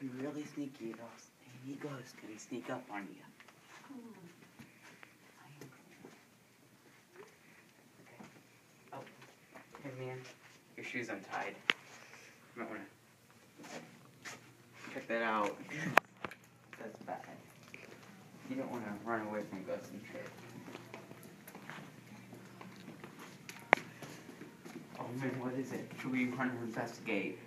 be really sneaky, or And any can sneak up on you. Okay. Oh, hey man, your shoe's untied. You might wanna check that out. That's bad. You don't wanna run away from ghosts and shit. Oh man, what is it? Should we run and investigate?